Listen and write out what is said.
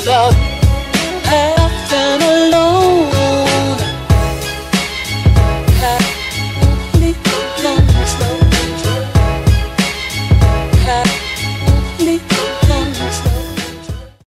Without